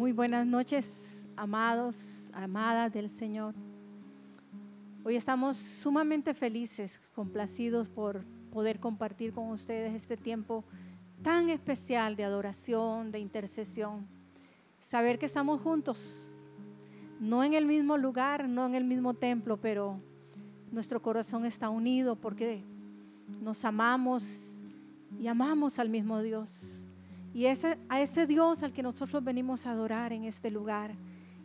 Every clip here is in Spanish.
Muy buenas noches, amados, amadas del Señor. Hoy estamos sumamente felices, complacidos por poder compartir con ustedes este tiempo tan especial de adoración, de intercesión. Saber que estamos juntos, no en el mismo lugar, no en el mismo templo, pero nuestro corazón está unido porque nos amamos y amamos al mismo Dios. Y ese, a ese Dios al que nosotros venimos a adorar en este lugar.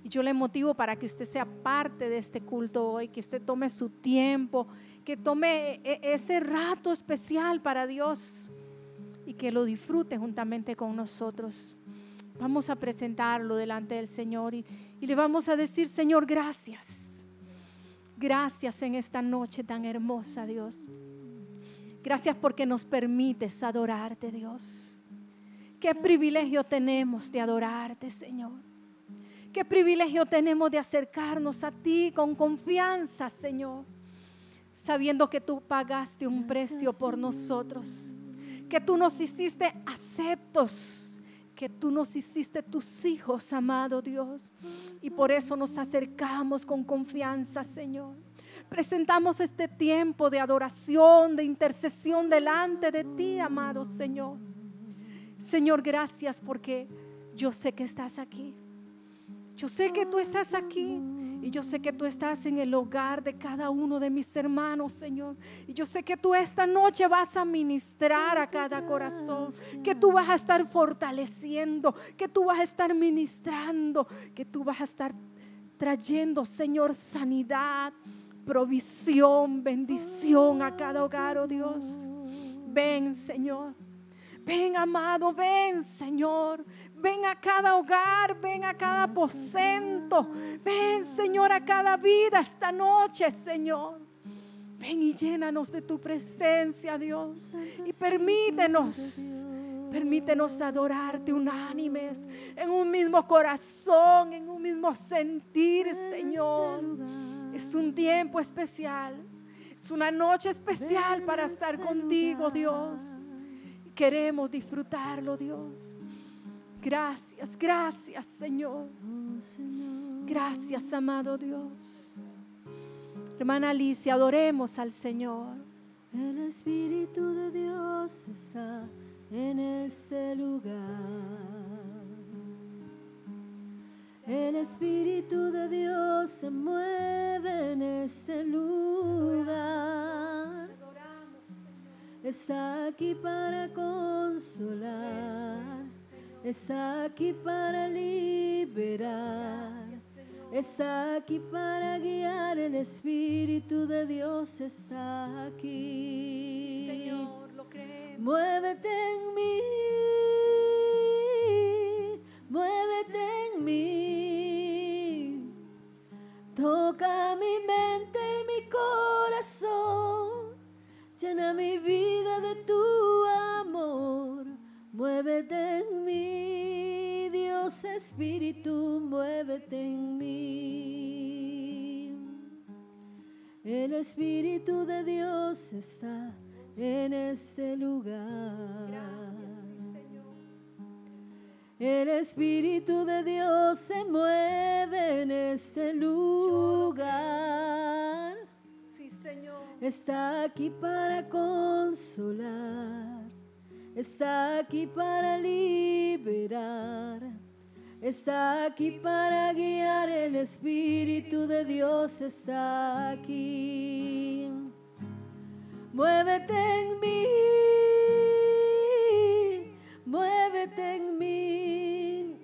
Y yo le motivo para que usted sea parte de este culto hoy, que usted tome su tiempo, que tome e, ese rato especial para Dios y que lo disfrute juntamente con nosotros. Vamos a presentarlo delante del Señor y, y le vamos a decir, Señor, gracias. Gracias en esta noche tan hermosa, Dios. Gracias porque nos permites adorarte, Dios. Qué privilegio tenemos de adorarte, Señor. Qué privilegio tenemos de acercarnos a ti con confianza, Señor. Sabiendo que tú pagaste un precio por nosotros. Que tú nos hiciste aceptos. Que tú nos hiciste tus hijos, amado Dios. Y por eso nos acercamos con confianza, Señor presentamos este tiempo de adoración, de intercesión delante de ti, amado Señor. Señor, gracias porque yo sé que estás aquí. Yo sé que tú estás aquí y yo sé que tú estás en el hogar de cada uno de mis hermanos, Señor. Y yo sé que tú esta noche vas a ministrar a cada corazón, que tú vas a estar fortaleciendo, que tú vas a estar ministrando, que tú vas a estar trayendo, Señor, sanidad, provisión, bendición a cada hogar, oh Dios. Ven, Señor. Ven, amado, ven, Señor. Ven a cada hogar, ven a cada aposento. Ven, Señor, a cada vida esta noche, Señor. Ven y llénanos de tu presencia, Dios. Y permítenos, permítenos adorarte unánimes, en un mismo corazón, en un mismo sentir, Señor. Es un tiempo especial. Es una noche especial para estar contigo, Dios. Queremos disfrutarlo, Dios. Gracias, gracias, Señor. Gracias, amado Dios. Hermana Alicia, adoremos al Señor. El Espíritu de Dios está en este lugar. El Espíritu de Dios se mueve en este lugar está aquí para consolar, está aquí para liberar, está aquí para guiar, el Espíritu de Dios está aquí. Señor, lo creemos. Muévete en mí, muévete en mí, toca mi mente y mi corazón Llena mi vida de tu amor, muévete en mí, Dios Espíritu, muévete en mí. El Espíritu de Dios está en este lugar. El Espíritu de Dios se mueve en este lugar. Está aquí para consolar, está aquí para liberar, está aquí para guiar. El Espíritu de Dios está aquí. Muévete en mí, muévete en mí.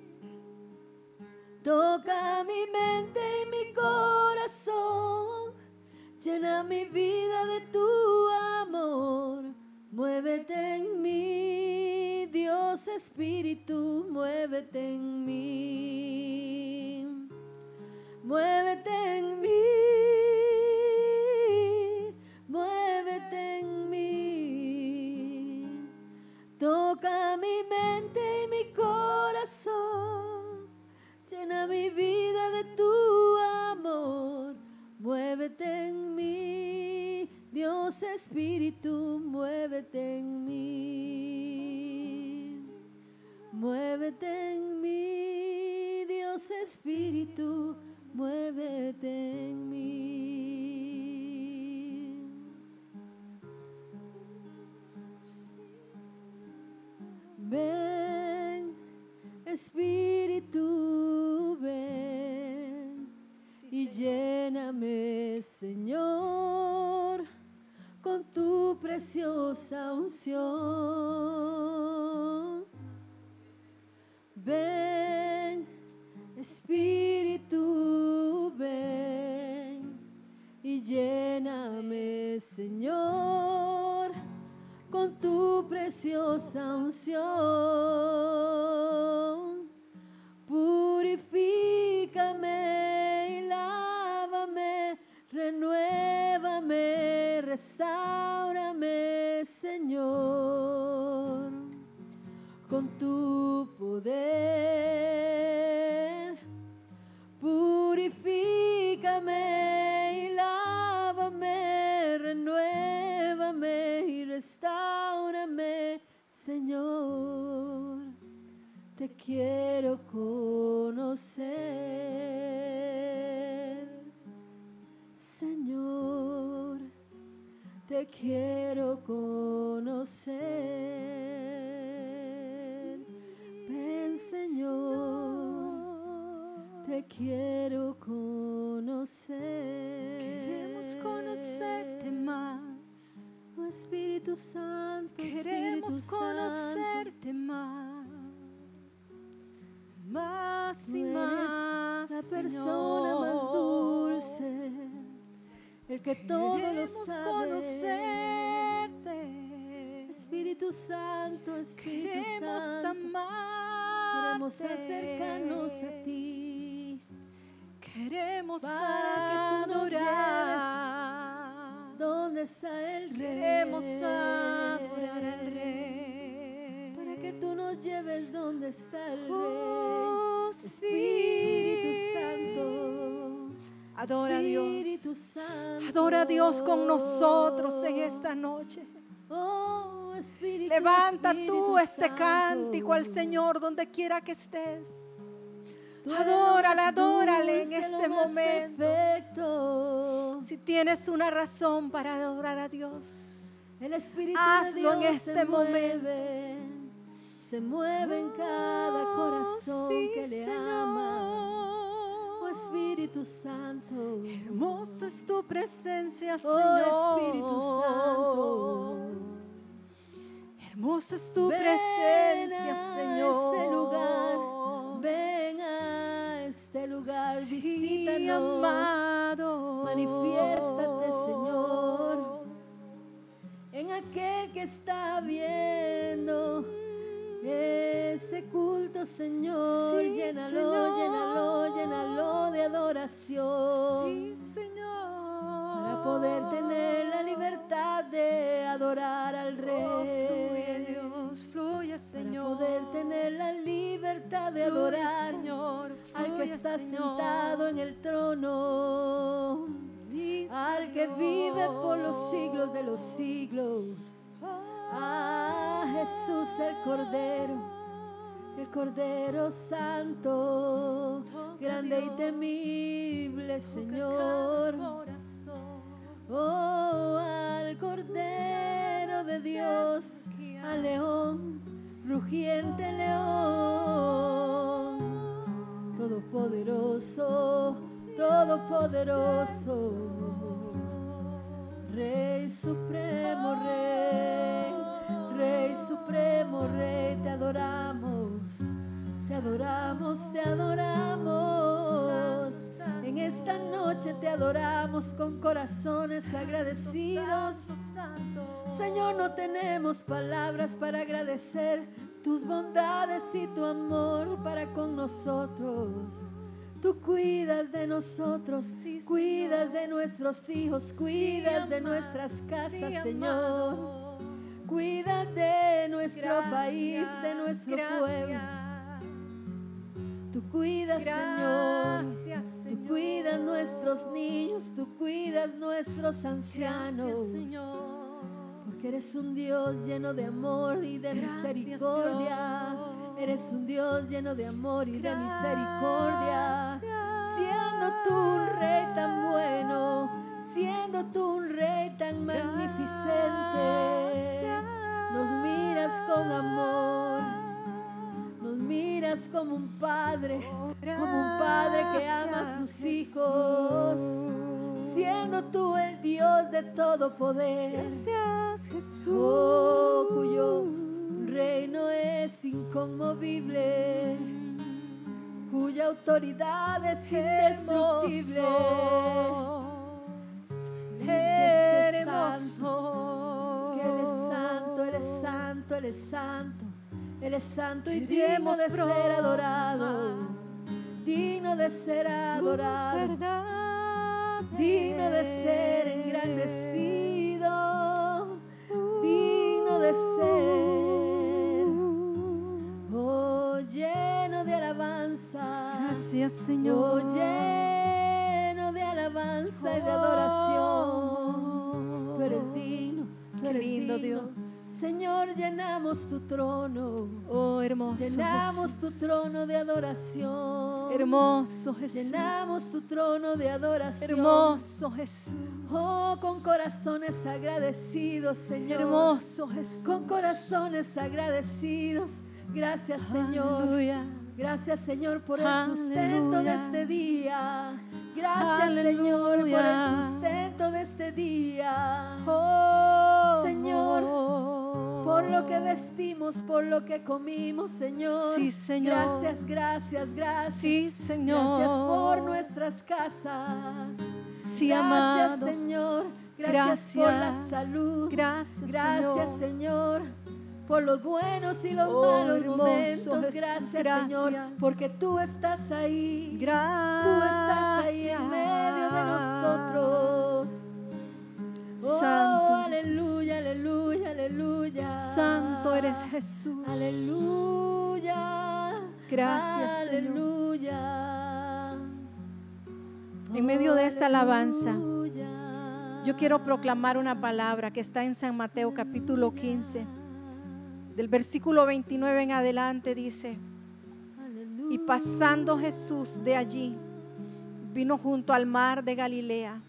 Toca mi mente y mi corazón Llena mi vida de tu amor. Muévete en mí, Dios Espíritu, muévete en mí. Muévete en mí. Muévete en mí. Toca mi mente y mi corazón. Llena mi vida de tu amor Muévete en mí, Dios Espíritu, muévete en mí. Muévete en mí, Espíritu, muévete en mí. Ven, Espíritu, lléname, Señor, con tu preciosa unción. Ven, Espíritu, ven y lléname, Señor, con tu preciosa unción. Restaurame, Señor, con tu Queremos amarte. queremos acercarnos a ti. Queremos Para que tú nos adorar. ¿Dónde está el rey? Queremos adorar al Rey. Para que tú nos lleves donde está el Oh, rey. Espíritu sí. Santo. Adora a Dios. Espíritu Santo. Adora a Dios con nosotros en esta noche. Oh, Levanta tú ese cántico al Señor donde quiera que estés. Adórale, adórale en este momento. Si tienes una razón para adorar a Dios, El Espíritu Hazlo en este momento. se mueve en cada corazón Oh, sí, que le ama. Oh Espíritu Santo, Hermosa es tu presencia, oh Señor. Espíritu Santo, Hermosa es tu ven presencia, a Señor. este lugar, ven a este lugar, Sí, visítanos. amado. Manifiéstate, Señor. en aquel que está viendo este culto, Señor. Sí, llénalo, Señor. llénalo, llénalo de adoración. Sí, Señor. Para poder tener la libertad de adorar al Rey. Fluye, Para Señor. poder tener la libertad de adorar Señor, al que está Señor. sentado en el trono. Al que vive por los siglos de los siglos. Ah, Jesús el Cordero, el Cordero Santo, grande y temible Señor. Oh, al Cordero de Dios, al león, rugiente león, todopoderoso, todopoderoso, Rey supremo, Rey, Rey supremo, Rey, te adoramos, te adoramos, te adoramos. En esta noche te adoramos con corazones agradecidos. Señor, no tenemos palabras para agradecer tus bondades y tu amor para con nosotros. Tú cuidas de nosotros, cuidas de nuestros hijos, cuidas de nuestras casas, Señor. Cuida de nuestro país, de nuestro pueblo. Tú cuidas, Señor. Tú cuidas nuestros niños, tú cuidas nuestros ancianos. Gracias, Señor. Porque eres un Dios lleno de amor y de Gracias, misericordia. Eres un Dios lleno de amor y de misericordia. Siendo tú un rey tan bueno, siendo tú un rey tan magnificente, nos miras con amor, como un padre, como un padre que ama a sus hijos, siendo tú el Dios de todo poder, Gracias, Jesús. oh, cuyo reino es inconmovible, cuya autoridad es indestructible. Hermoso. Que Él es santo, Él es santo, Él es santo. Él es santo y digno de ser adorado. Digno de ser adorado. Digno de ser engrandecido. Digno de ser. Oh, lleno de alabanza. Gracias, Oh, Señor. lleno de alabanza y de adoración. Tú eres digno, tú Qué lindo, digno. Dios. Señor, llenamos tu trono. Oh, hermoso. Llenamos Jesús. tu trono de adoración. Hermoso Jesús. Llenamos tu trono de adoración. Hermoso Jesús. Oh, con corazones agradecidos, Señor. Hermoso Jesús. Con corazones agradecidos. Gracias, Señor. Aleluya. Gracias Señor por el sustento de este día. Gracias Señor por el sustento de este día. Oh, Señor, Por lo que vestimos, por lo que comimos, Señor. Sí, Señor. Gracias, gracias, gracias. Sí, Señor. Gracias por nuestras casas. Sí, gracias, amados. Señor. Gracias, por la Gracias. salud. Gracias, Gracias, Señor. Señor, por los buenos y los Oh, malos momentos. Jesús, gracias, gracias. Señor, porque tú estás ahí. Gracias. Tú estás ahí en medio de nosotros. Oh, Santo. aleluya, aleluya, aleluya. Santo eres Jesús. Aleluya. Gracias, Señor. Aleluya. En medio de esta alabanza. Yo quiero proclamar una palabra que está en San Mateo capítulo 15. Del versículo 29 en adelante dice, y pasando Jesús de allí, vino junto al mar de Galilea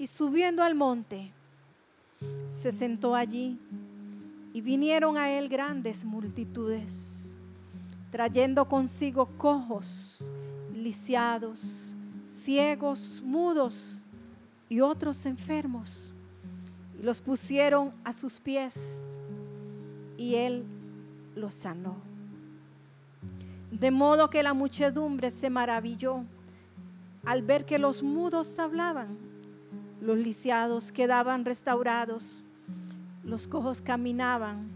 y subiendo al monte, se sentó allí. Y vinieron a él grandes multitudes, trayendo consigo cojos, lisiados, ciegos, mudos y otros enfermos, y los pusieron a sus pies y él los sanó. De modo que la muchedumbre se maravilló al ver que los mudos hablaban, los lisiados quedaban restaurados, los cojos caminaban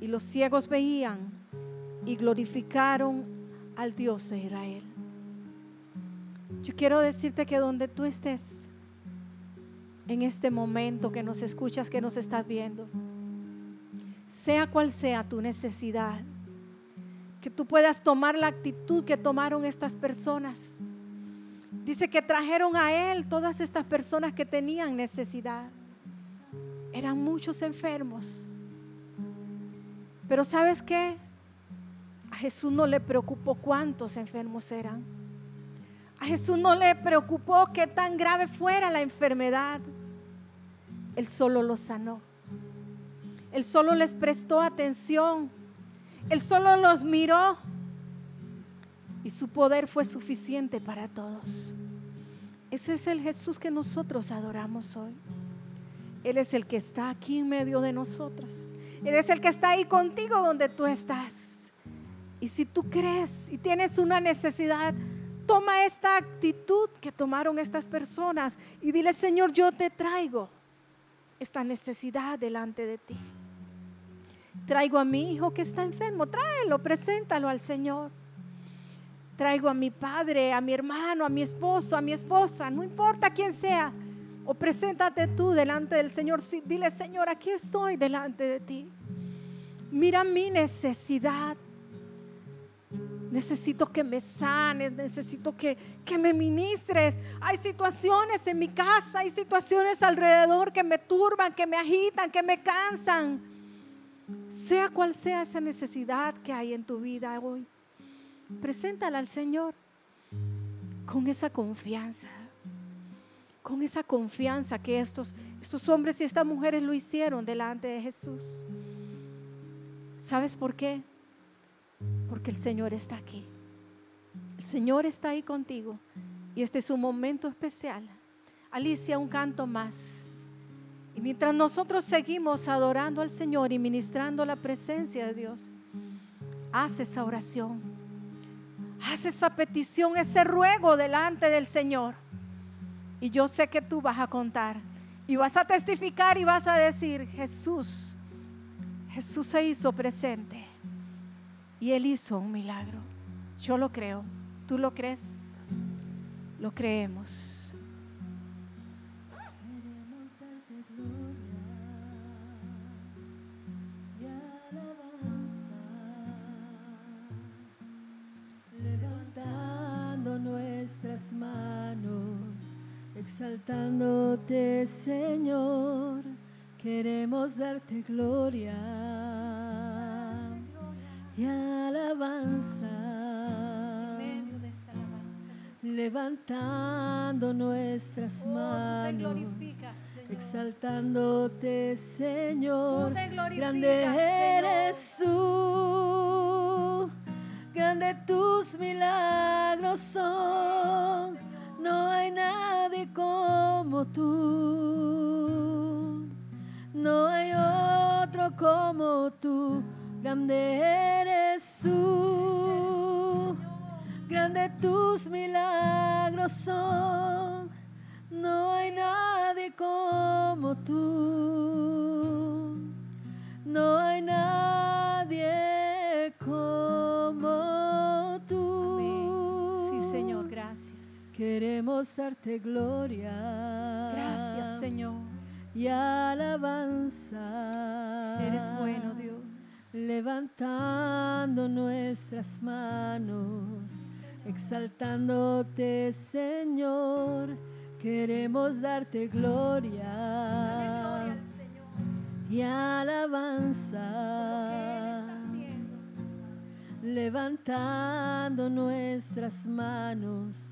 y los ciegos veían y glorificaron al Dios de Israel. Yo quiero decirte que donde tú estés, en este momento que nos escuchas, que nos estás viendo, sea cual sea tu necesidad, que tú puedas tomar la actitud que tomaron estas personas. Dice que trajeron a Él todas estas personas que tenían necesidad. Eran muchos enfermos. Pero ¿sabes qué? A Jesús no le preocupó cuántos enfermos eran. A Jesús no le preocupó qué tan grave fuera la enfermedad. Él solo los sanó. Él solo les prestó atención. Él solo los miró. Y su poder fue suficiente para todos. Ese es el Jesús que nosotros adoramos hoy. Él es el que está aquí en medio de nosotros. Él es el que está ahí contigo donde tú estás. Y si tú crees y tienes una necesidad, toma esta actitud que tomaron estas personas y dile, Señor, yo te traigo esta necesidad delante de ti. Traigo a mi hijo que está enfermo, tráelo, preséntalo al Señor. Traigo a mi padre, a mi hermano, a mi esposo, a mi esposa, no importa quién sea. O preséntate tú delante del Señor. Dile, Señor, aquí estoy delante de ti. Mira mi necesidad. Necesito que me sanes, necesito que, que me ministres. Hay situaciones en mi casa, hay situaciones alrededor que me turban, que me agitan, que me cansan. Sea cual sea esa necesidad que hay en tu vida hoy, preséntala al Señor con esa confianza, con esa confianza que estos, estos hombres y estas mujeres lo hicieron delante de Jesús. ¿Sabes por qué? Porque el Señor está aquí. El Señor está ahí contigo y este es un momento especial. Alicia, un canto más. Y mientras nosotros seguimos adorando al Señor y ministrando la presencia de Dios, haz esa oración. Haz esa petición, ese ruego delante del Señor. Y yo sé que tú vas a contar y vas a testificar y vas a decir, Jesús, Jesús se hizo presente y Él hizo un milagro. Yo lo creo. ¿Tú lo crees? Lo creemos. Señor, queremos darte gloria y alabanza levantando nuestras manos, exaltándote, Señor. Grande eres tú, grande tus milagros son. No hay nadie como tú, no hay otro como tú. Grande eres tú grande tus milagros son. No hay nadie como tú. No hay nadie como Queremos darte gloria. Gracias, Señor. Y alabanza. Eres bueno, Dios. Levantando nuestras manos exaltándote, Señor. Queremos darte gloria y alabanza, levantando nuestras manos,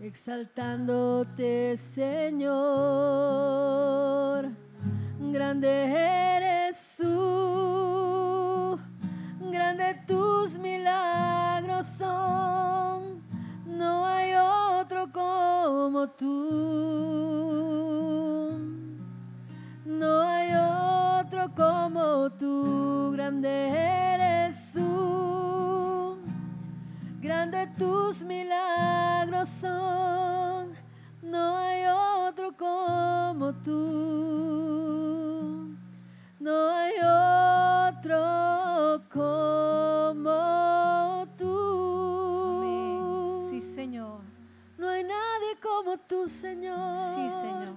exaltándote, Señor. Grande eres tú, grande tus milagros son no hay otro como tú. No hay otro como tú, grande eres. Grande tus milagros son. No hay otro como tú. No hay otro como como tú, Señor. Sí, Señor.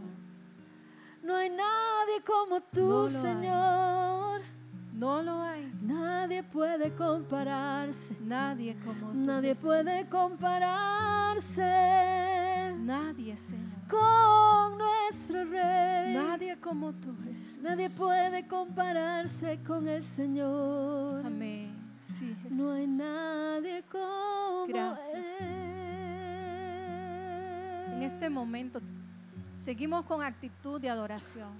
No hay nadie como tú, Señor. No lo hay. Nadie puede compararse. Nadie como tú. Nadie puede compararse. Nadie, Señor. Con nuestro Rey. Nadie como tú, Jesús. Nadie puede compararse con el Señor. Amén. Sí, Jesús. No hay nadie como Gracias. Él en este momento seguimos con actitud de adoración.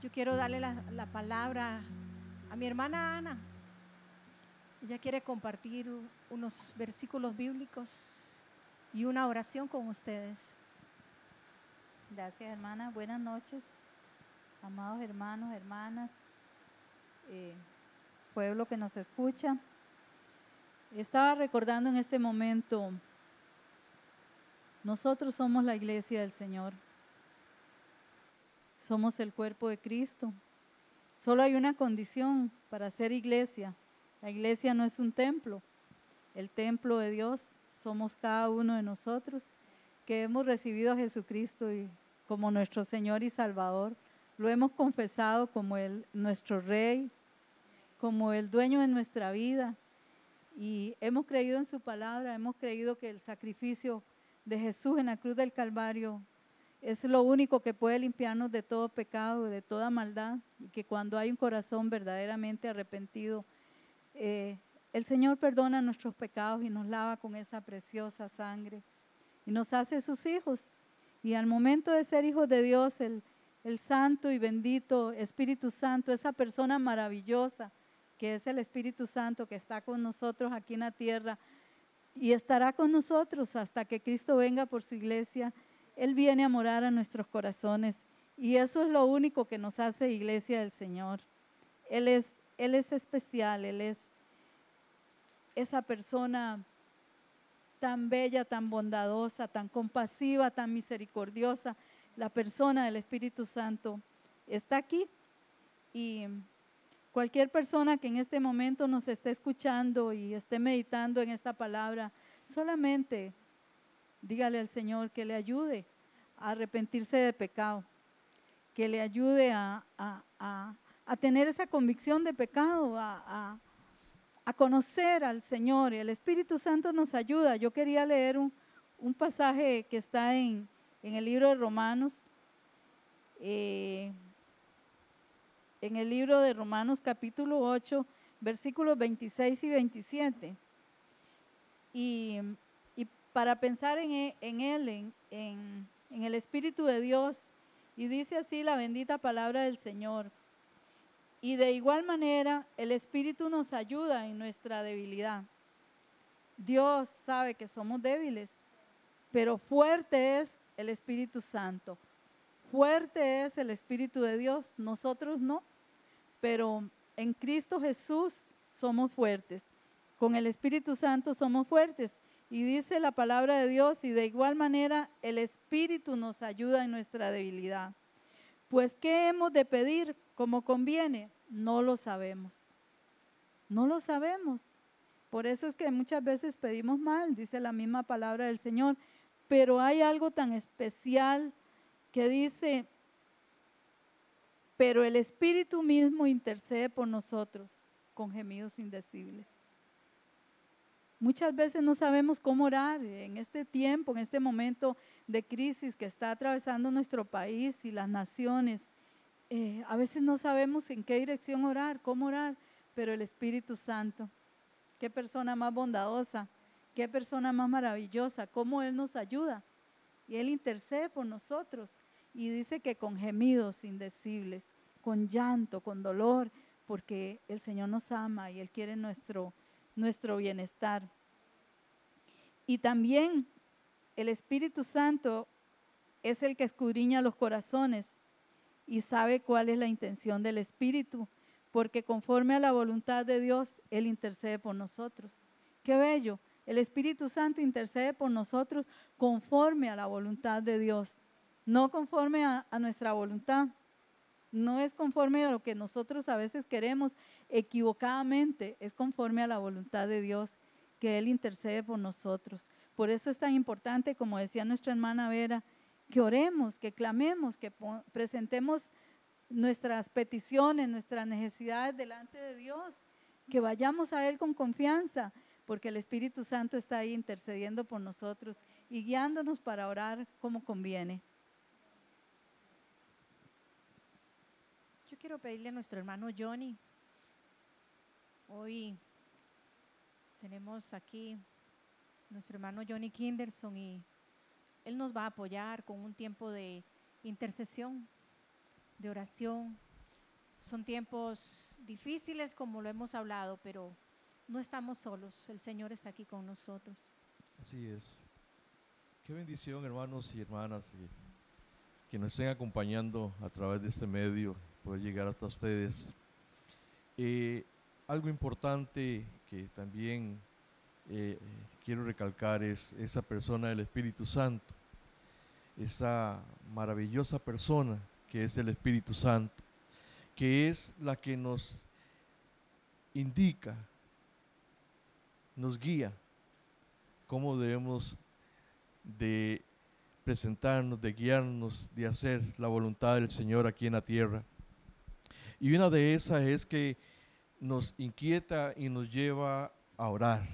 Yo quiero darle la, palabra a mi hermana Ana. Ella quiere compartir unos versículos bíblicos y una oración con ustedes. Gracias, hermana. Buenas noches, amados hermanos, hermanas, eh, pueblo que nos escucha. Estaba recordando en este momento nosotros somos la iglesia del Señor. Somos el cuerpo de Cristo. Solo hay una condición para ser iglesia. La iglesia no es un templo. El templo de Dios somos cada uno de nosotros que hemos recibido a Jesucristo como nuestro Señor y Salvador. Lo hemos confesado como nuestro Rey, como el dueño de nuestra vida. Y hemos creído en su palabra, hemos creído que el sacrificio de Jesús en la cruz del Calvario es lo único que puede limpiarnos de todo pecado, de toda maldad, y que cuando hay un corazón verdaderamente arrepentido, eh, el Señor perdona nuestros pecados y nos lava con esa preciosa sangre y nos hace sus hijos. Y al momento de ser hijos de Dios, el, el santo y bendito Espíritu Santo, esa persona maravillosa que es el Espíritu Santo que está con nosotros aquí en la tierra y estará con nosotros hasta que Cristo venga por su iglesia él viene a morar a nuestros corazones y eso es lo único que nos hace iglesia del Señor. Él es, él es especial, Él es esa persona tan bella, tan bondadosa, tan compasiva, tan misericordiosa. La persona del Espíritu Santo está aquí y cualquier persona que en este momento nos esté escuchando y esté meditando en esta palabra, solamente dígale al Señor que le ayude a arrepentirse de pecado, que le ayude a, tener esa convicción de pecado, a, conocer al Señor. Y el Espíritu Santo nos ayuda. Yo quería leer un, pasaje que está en, el libro de Romanos. Eh, en el libro de Romanos capítulo 8, versículos 26 y 27. Y para pensar en, e, Él, en, el Espíritu de Dios. Y dice así la bendita palabra del Señor. Y de igual manera, el Espíritu nos ayuda en nuestra debilidad. Dios sabe que somos débiles, pero fuerte es el Espíritu Santo. Fuerte es el Espíritu de Dios. Nosotros no, pero en Cristo Jesús somos fuertes. Con el Espíritu Santo somos fuertes. Y dice la palabra de Dios, y de igual manera el Espíritu nos ayuda en nuestra debilidad. Pues, ¿qué hemos de pedir como conviene? No lo sabemos. No lo sabemos. Por eso es que muchas veces pedimos mal, dice la misma palabra del Señor. Pero hay algo tan especial que dice, pero el Espíritu mismo intercede por nosotros con gemidos indecibles. Muchas veces no sabemos cómo orar en este tiempo, en este momento de crisis que está atravesando nuestro país y las naciones. Eh, a veces no sabemos en qué dirección orar, cómo orar, pero el Espíritu Santo, qué persona más bondadosa, qué persona más maravillosa, cómo Él nos ayuda. Y Él intercede por nosotros y dice que con gemidos indecibles, con llanto, con dolor, porque el Señor nos ama y Él quiere nuestro nuestro bienestar. Y también el Espíritu Santo es el que escudriña los corazones y sabe cuál es la intención del Espíritu, porque conforme a la voluntad de Dios, Él intercede por nosotros. Qué bello. El Espíritu Santo intercede por nosotros conforme a la voluntad de Dios, no conforme a, a nuestra voluntad no es conforme a lo que nosotros a veces queremos equivocadamente, es conforme a la voluntad de Dios, que Él intercede por nosotros. Por eso es tan importante, como decía nuestra hermana Vera, que oremos, que clamemos, que presentemos nuestras peticiones, nuestras necesidades delante de Dios, que vayamos a Él con confianza, porque el Espíritu Santo está ahí intercediendo por nosotros y guiándonos para orar como conviene. Quiero pedirle a nuestro hermano Johnny. Hoy tenemos aquí nuestro hermano Johnny Kinderson y él nos va a apoyar con un tiempo de intercesión, de oración. Son tiempos difíciles como lo hemos hablado, pero no estamos solos. El Señor está aquí con nosotros. Así es. Qué bendición, hermanos y hermanas, que nos estén acompañando a través de este medio poder llegar hasta ustedes. Eh, algo importante que también eh, quiero recalcar es esa persona del Espíritu Santo, esa maravillosa persona que es el Espíritu Santo, que es la que nos indica, nos guía cómo debemos de presentarnos, de guiarnos, de hacer la voluntad del Señor aquí en la tierra. Y una de esas es que nos inquieta y nos lleva a orar,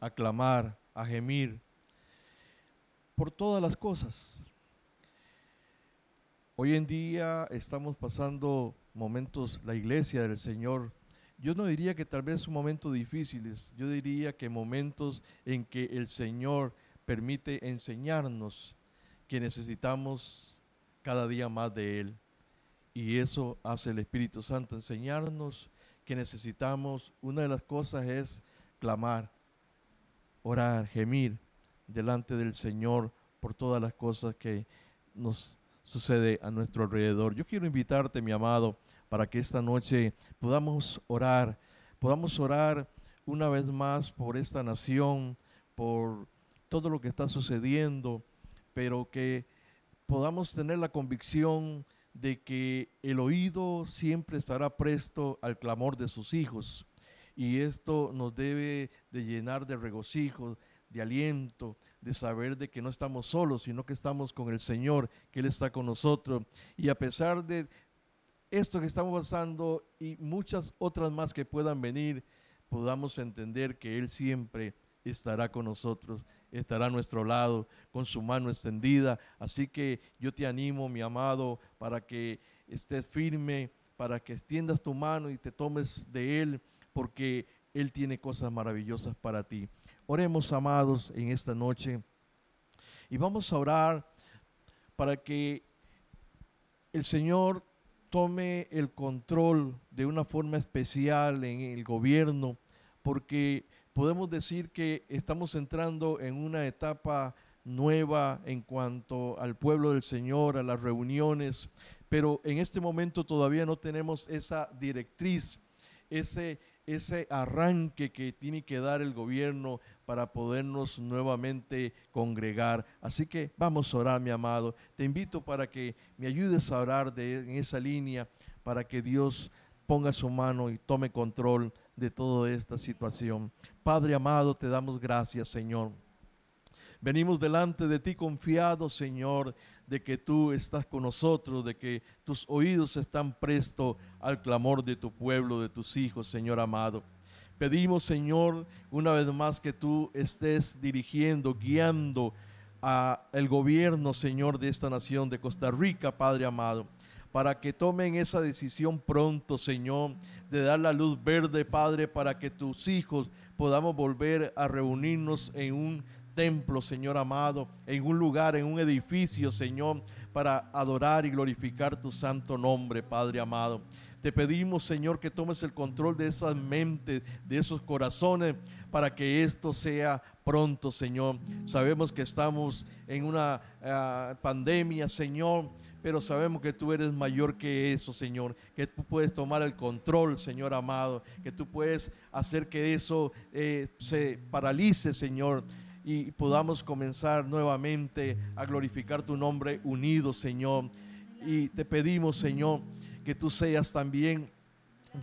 a clamar, a gemir por todas las cosas. Hoy en día estamos pasando momentos, la iglesia del Señor, yo no diría que tal vez son momentos difíciles, yo diría que momentos en que el Señor permite enseñarnos que necesitamos cada día más de Él. Y eso hace el Espíritu Santo, enseñarnos que necesitamos, una de las cosas es clamar, orar, gemir delante del Señor por todas las cosas que nos sucede a nuestro alrededor. Yo quiero invitarte, mi amado, para que esta noche podamos orar, podamos orar una vez más por esta nación, por todo lo que está sucediendo, pero que podamos tener la convicción de que el oído siempre estará presto al clamor de sus hijos. Y esto nos debe de llenar de regocijo, de aliento, de saber de que no estamos solos, sino que estamos con el Señor, que Él está con nosotros. Y a pesar de esto que estamos pasando y muchas otras más que puedan venir, podamos entender que Él siempre estará con nosotros, estará a nuestro lado con su mano extendida. Así que yo te animo, mi amado, para que estés firme, para que extiendas tu mano y te tomes de Él, porque Él tiene cosas maravillosas para ti. Oremos, amados, en esta noche y vamos a orar para que el Señor tome el control de una forma especial en el gobierno, porque podemos decir que estamos entrando en una etapa nueva en cuanto al pueblo del Señor, a las reuniones, pero en este momento todavía no tenemos esa directriz, ese, ese arranque que tiene que dar el gobierno para podernos nuevamente congregar. Así que vamos a orar, mi amado. Te invito para que me ayudes a orar en esa línea, para que Dios ponga su mano y tome control de toda esta situación. Padre amado, te damos gracias, Señor. Venimos delante de ti confiados, Señor, de que tú estás con nosotros, de que tus oídos están prestos al clamor de tu pueblo, de tus hijos, Señor amado. Pedimos, Señor, una vez más que tú estés dirigiendo, guiando a el gobierno, Señor, de esta nación de Costa Rica, Padre amado, para que tomen esa decisión pronto, Señor, de dar la luz verde, Padre, para que tus hijos podamos volver a reunirnos en un templo, Señor amado, en un lugar, en un edificio, Señor, para adorar y glorificar tu santo nombre, Padre amado. Te pedimos, Señor, que tomes el control de esas mentes, de esos corazones, para que esto sea pronto, Señor. Sabemos que estamos en una ah, pandemia, Señor, pero sabemos que tú eres mayor que eso, Señor, que tú puedes tomar el control, Señor amado, que tú puedes hacer que eso eh, se paralice, Señor y podamos comenzar nuevamente a glorificar tu nombre unido, Señor. Y te pedimos, Señor, que tú seas también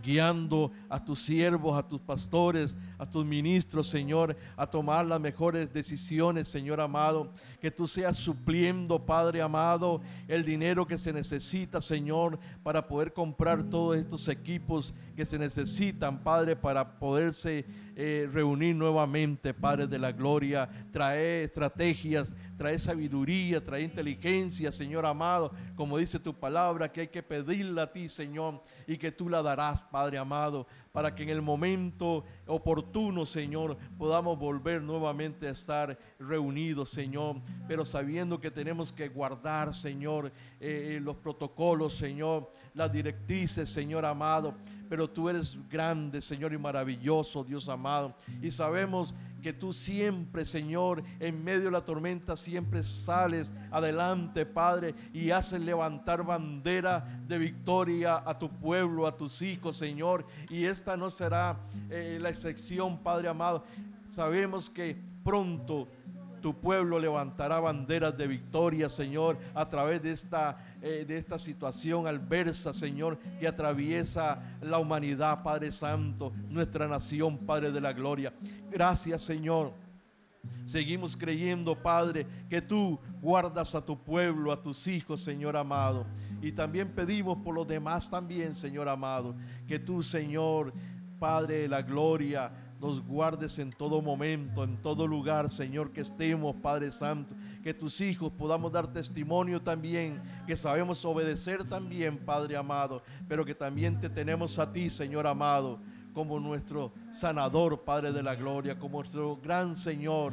guiando a tus siervos, a tus pastores, a tus ministros, Señor, a tomar las mejores decisiones, Señor amado. Que tú seas supliendo, Padre amado, el dinero que se necesita, Señor, para poder comprar todos estos equipos que se necesitan, Padre, para poderse eh, reunir nuevamente, Padre de la Gloria. Trae estrategias, trae sabiduría, trae inteligencia, Señor amado. Como dice tu palabra, que hay que pedirla a ti, Señor, y que tú la darás, Padre amado para que en el momento oportuno, Señor, podamos volver nuevamente a estar reunidos, Señor, pero sabiendo que tenemos que guardar, Señor, eh, eh, los protocolos, Señor, las directrices, Señor amado, pero tú eres grande, Señor, y maravilloso, Dios amado, y sabemos que tú siempre, Señor, en medio de la tormenta, siempre sales adelante, Padre, y haces levantar bandera de victoria a tu pueblo, a tus hijos, Señor. Y esta no será eh, la excepción, Padre amado. Sabemos que pronto tu pueblo levantará banderas de victoria, Señor, a través de esta, eh, de esta situación adversa, Señor, que atraviesa la humanidad, Padre Santo, nuestra nación, Padre de la gloria. Gracias, Señor. Seguimos creyendo, Padre, que tú guardas a tu pueblo, a tus hijos, Señor amado. Y también pedimos por los demás también, Señor amado, que tú, Señor, Padre de la gloria, los guardes en todo momento, en todo lugar, Señor, que estemos, Padre Santo, que tus hijos podamos dar testimonio también, que sabemos obedecer también, Padre amado, pero que también te tenemos a ti, Señor amado, como nuestro sanador, Padre de la gloria, como nuestro gran Señor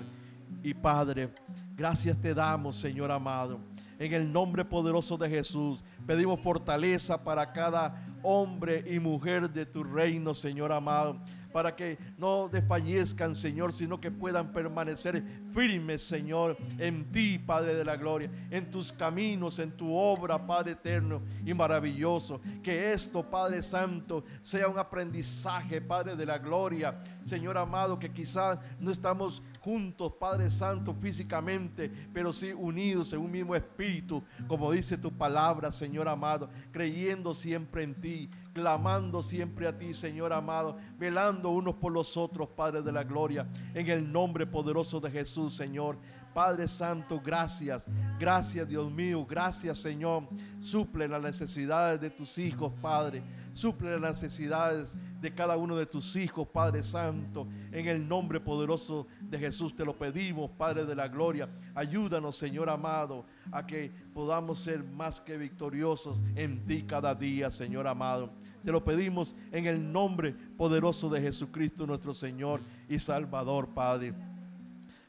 y Padre. Gracias te damos, Señor amado. En el nombre poderoso de Jesús, pedimos fortaleza para cada hombre y mujer de tu reino, Señor amado para que no desfallezcan, Señor, sino que puedan permanecer firmes, Señor, en ti, Padre de la Gloria, en tus caminos, en tu obra, Padre eterno y maravilloso. Que esto, Padre Santo, sea un aprendizaje, Padre de la Gloria, Señor amado, que quizás no estamos juntos, Padre Santo, físicamente, pero sí unidos en un mismo espíritu, como dice tu palabra, Señor amado, creyendo siempre en ti, clamando siempre a ti, Señor amado, velando unos por los otros, Padre de la gloria, en el nombre poderoso de Jesús, Señor. Padre Santo, gracias, gracias Dios mío, gracias Señor. Suple las necesidades de tus hijos, Padre. Suple las necesidades de cada uno de tus hijos, Padre Santo. En el nombre poderoso de Jesús te lo pedimos, Padre de la Gloria. Ayúdanos, Señor amado, a que podamos ser más que victoriosos en ti cada día, Señor amado. Te lo pedimos en el nombre poderoso de Jesucristo, nuestro Señor y Salvador, Padre.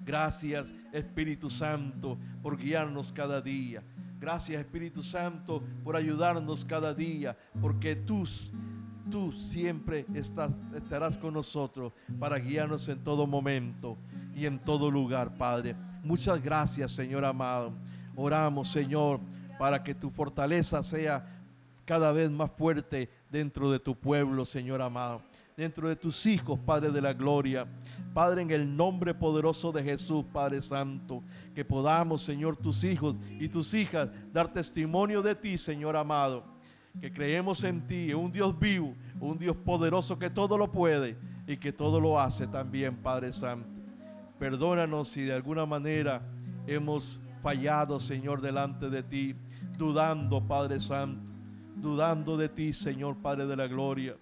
Gracias Espíritu Santo por guiarnos cada día. Gracias Espíritu Santo por ayudarnos cada día, porque tú, tú siempre estás, estarás con nosotros para guiarnos en todo momento y en todo lugar, Padre. Muchas gracias, Señor amado. Oramos, Señor, para que tu fortaleza sea cada vez más fuerte dentro de tu pueblo, Señor amado dentro de tus hijos, Padre de la Gloria. Padre, en el nombre poderoso de Jesús, Padre Santo, que podamos, Señor, tus hijos y tus hijas dar testimonio de ti, Señor amado. Que creemos en ti, un Dios vivo, un Dios poderoso que todo lo puede y que todo lo hace también, Padre Santo. Perdónanos si de alguna manera hemos fallado, Señor, delante de ti, dudando, Padre Santo, dudando de ti, Señor, Padre de la Gloria.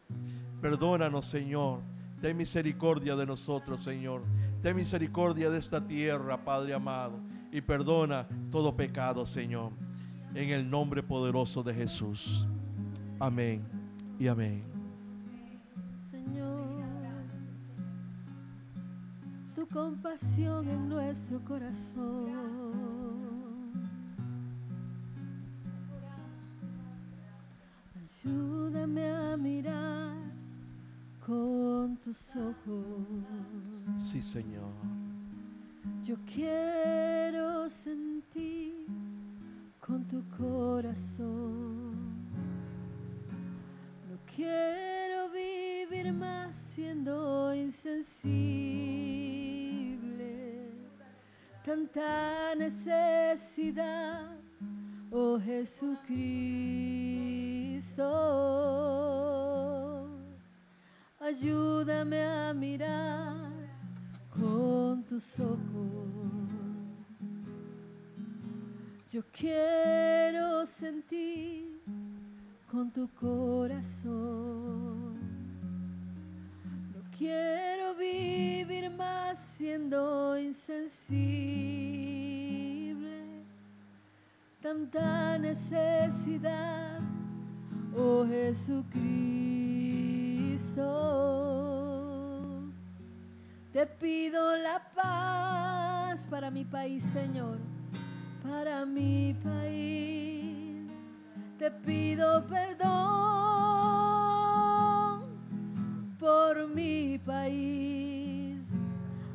Perdónanos, Señor. Ten misericordia de nosotros, Señor. Ten misericordia de esta tierra, Padre amado. Y perdona todo pecado, Señor. En el nombre poderoso de Jesús. Amén y amén. Señor, tu compasión en nuestro corazón. Ayúdame a mirar con tus ojos. Sí, Señor. Yo quiero sentir con tu corazón. No quiero vivir más siendo insensible. Tanta necesidad, oh Jesucristo. Ayúdame a mirar con tus ojos. Yo quiero sentir con tu corazón. No quiero vivir más siendo insensible. Tanta necesidad, oh Jesucristo. Te pido la paz para mi país, Señor, para mi país. Te pido perdón por mi país.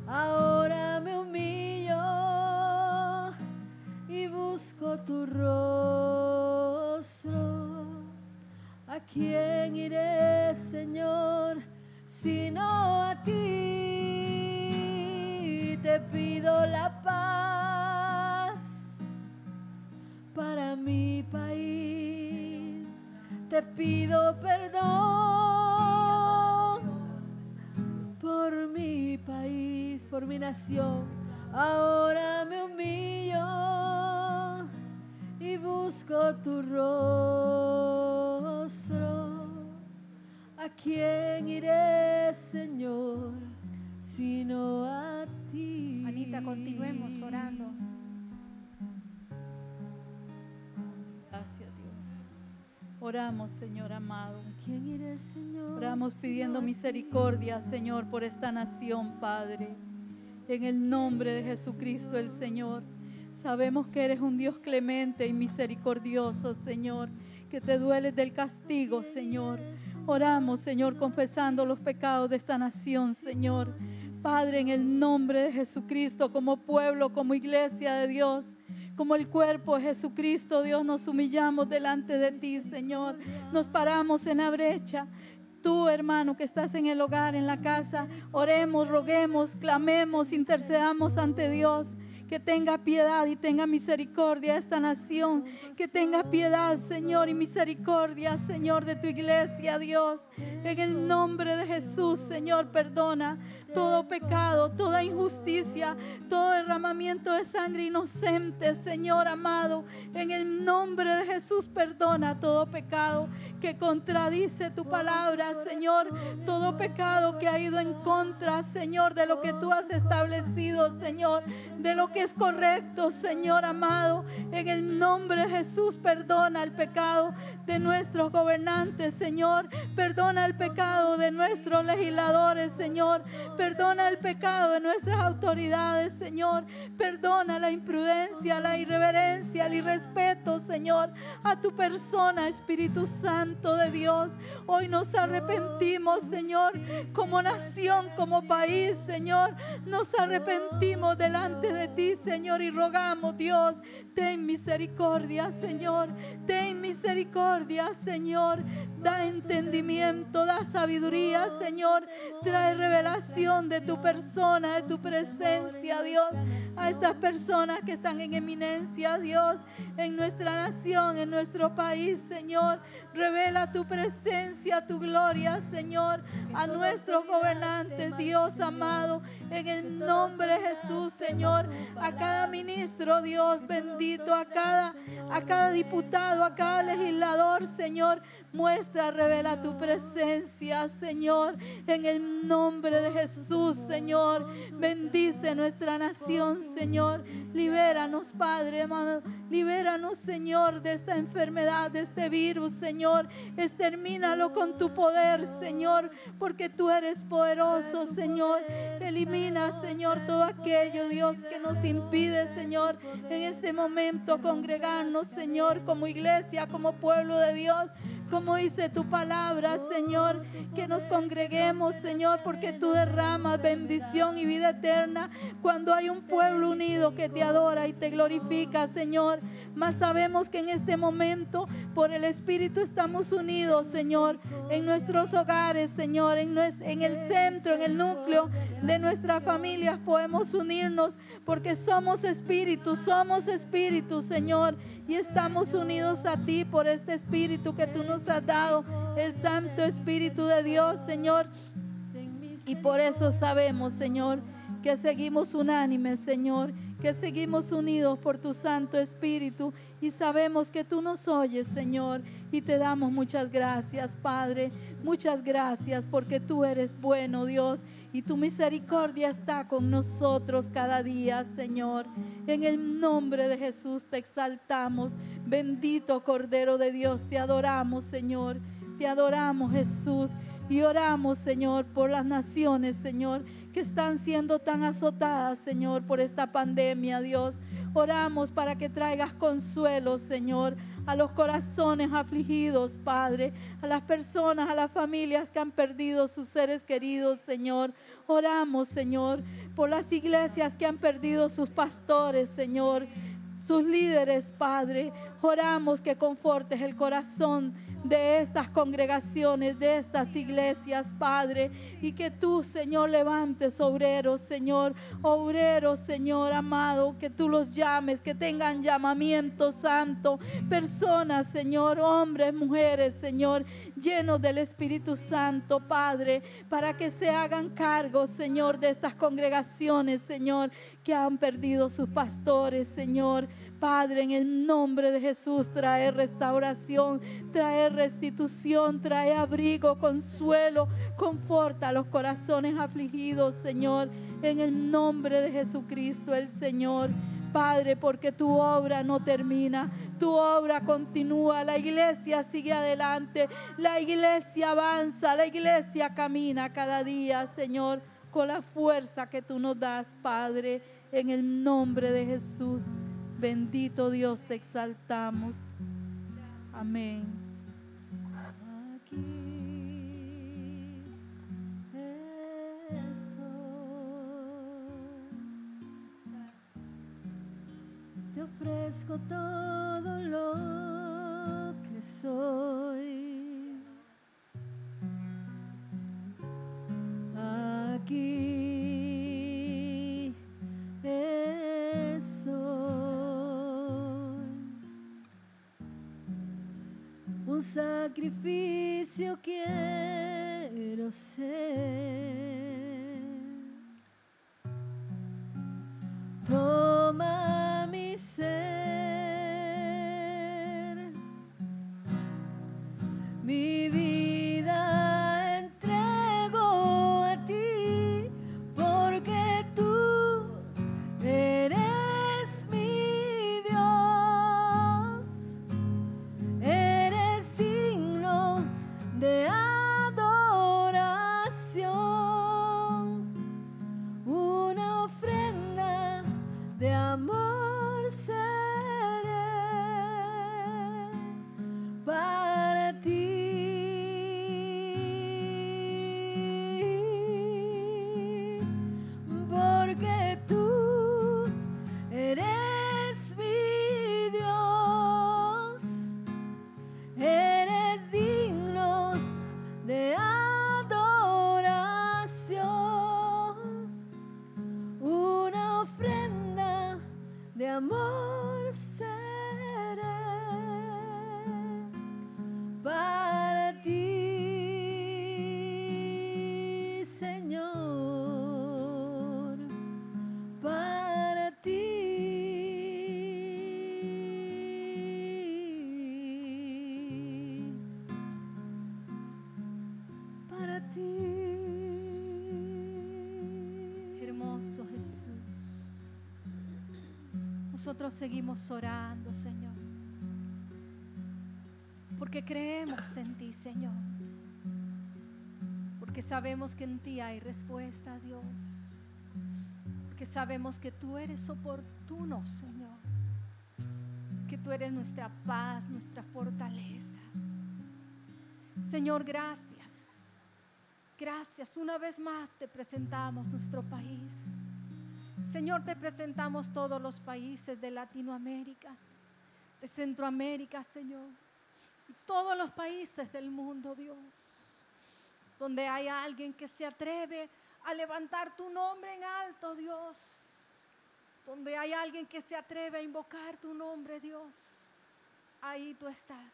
Ahora me humillo y busco tu rostro. Quién iré, Señor, sino a ti? Te pido la paz para mi país. Te pido perdón por mi país, por mi nación. Ahora me humillo y busco tu rostro. ¿A quién iré, Señor, sino a ti. Anita, continuemos orando. Gracias, Dios. Oramos, Señor amado. ¿A quién iré, Señor? Oramos pidiendo misericordia, Señor, por esta nación, Padre. En el nombre de Jesucristo el Señor. Sabemos que eres un Dios clemente y misericordioso, Señor, que te dueles del castigo, Señor. Oramos, Señor, confesando los pecados de esta nación, Señor. Padre, en el nombre de Jesucristo, como pueblo, como iglesia de Dios, como el cuerpo de Jesucristo, Dios, nos humillamos delante de ti, Señor. Nos paramos en la brecha. Tú, hermano, que estás en el hogar, en la casa, oremos, roguemos, clamemos, intercedamos ante Dios. Que tenga piedad y tenga misericordia a esta nación. Que tenga piedad, Señor, y misericordia, Señor, de tu iglesia, Dios. En el nombre de Jesús, Señor, perdona todo pecado, toda injusticia, todo derramamiento de sangre inocente, Señor amado. En el nombre de Jesús, perdona todo pecado que contradice tu palabra, Señor. Todo pecado que ha ido en contra, Señor, de lo que tú has establecido, Señor. De lo que es correcto, Señor amado. En el nombre de Jesús, perdona el pecado de nuestros gobernantes, Señor. Perdona el pecado de nuestros legisladores, Señor. Perdona el pecado de nuestras autoridades, Señor. Perdona la imprudencia, la irreverencia, el irrespeto, Señor, a tu persona, Espíritu Santo de Dios. Hoy nos arrepentimos, Señor, como nación, como país, Señor. Nos arrepentimos delante de ti, Señor, y rogamos, Dios, ten misericordia, Señor. Ten misericordia, Señor. Da entendimiento, da sabiduría, Señor. Trae revelación de tu persona, de tu presencia, Dios. A estas personas que están en eminencia, Dios, en nuestra nación, en nuestro país, Señor. Revela tu presencia, tu gloria, Señor, a nuestros gobernantes, Dios amado, en el nombre de Jesús, Señor. A cada ministro, Dios bendito, a cada, a cada diputado, a cada legislador, Señor. Muestra, revela tu presencia, Señor, en el nombre de Jesús, Señor. Bendice nuestra nación, Señor. Libéranos, Padre amado. Libéranos, Señor, de esta enfermedad, de este virus, Señor. Extermínalo con tu poder, Señor, porque tú eres poderoso, Señor. Elimina, Señor, todo aquello, Dios, que nos impide, Señor, en este momento congregarnos, Señor, como iglesia, como pueblo de Dios como dice tu palabra, Señor, que nos congreguemos, Señor, porque tú derramas bendición y vida eterna cuando hay un pueblo unido que te adora y te glorifica, Señor. Mas sabemos que en este momento, por el Espíritu, estamos unidos, Señor, en nuestros hogares, Señor, en, en el centro, en el núcleo de nuestras familias podemos unirnos porque somos espíritus, somos espíritus, Señor, y estamos unidos a ti por este espíritu que tú nos has dado, el Santo Espíritu de Dios, Señor. Y por eso sabemos, Señor, que seguimos unánimes, Señor, que seguimos unidos por tu Santo Espíritu y sabemos que tú nos oyes, Señor, y te damos muchas gracias, Padre. Muchas gracias porque tú eres bueno, Dios, y tu misericordia está con nosotros cada día, Señor. En el nombre de Jesús te exaltamos. Bendito Cordero de Dios, te adoramos, Señor. Te adoramos, Jesús. Y oramos, Señor, por las naciones, Señor, que están siendo tan azotadas, Señor, por esta pandemia, Dios. Oramos para que traigas consuelo, Señor, a los corazones afligidos, Padre, a las personas, a las familias que han perdido sus seres queridos, Señor. Oramos, Señor, por las iglesias que han perdido sus pastores, Señor, sus líderes, Padre. Oramos que confortes el corazón de estas congregaciones, de estas iglesias, Padre, y que tú, Señor, levantes obreros, Señor, obreros, Señor amado, que tú los llames, que tengan llamamiento santo, personas, Señor, hombres, mujeres, Señor, llenos del Espíritu Santo, Padre, para que se hagan cargo, Señor, de estas congregaciones, Señor, que han perdido sus pastores, Señor. Padre, en el nombre de Jesús, trae restauración, trae restitución, trae abrigo, consuelo, conforta a los corazones afligidos, Señor. En el nombre de Jesucristo, el Señor. Padre, porque tu obra no termina, tu obra continúa, la iglesia sigue adelante, la iglesia avanza, la iglesia camina cada día, Señor, con la fuerza que tú nos das, Padre, en el nombre de Jesús. Bendito Dios, te exaltamos. Amén. Te ofrezco todo lo que soy. Aquí Un sacrificio quiero ser. Toma mi ser, mi vida Nosotros seguimos orando, Señor. Porque creemos en ti, Señor. Porque sabemos que en ti hay respuesta, Dios. Porque sabemos que tú eres oportuno, Señor. Que tú eres nuestra paz, nuestra fortaleza. Señor, gracias. Gracias. Una vez más te presentamos nuestro país. Señor, te presentamos todos los países de Latinoamérica, de Centroamérica, Señor. Y todos los países del mundo, Dios. Donde hay alguien que se atreve a levantar tu nombre en alto, Dios. Donde hay alguien que se atreve a invocar tu nombre, Dios. Ahí tú estás.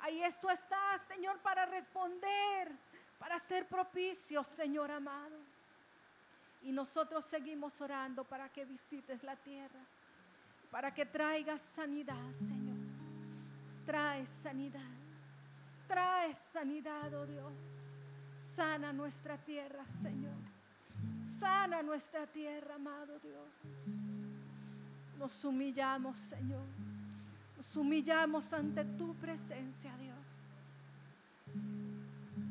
Ahí es tú estás, Señor, para responder, para ser propicio, Señor amado. Y nosotros seguimos orando para que visites la tierra, para que traigas sanidad, Señor. Trae sanidad, trae sanidad, oh Dios. Sana nuestra tierra, Señor. Sana nuestra tierra, amado Dios. Nos humillamos, Señor. Nos humillamos ante tu presencia, Dios.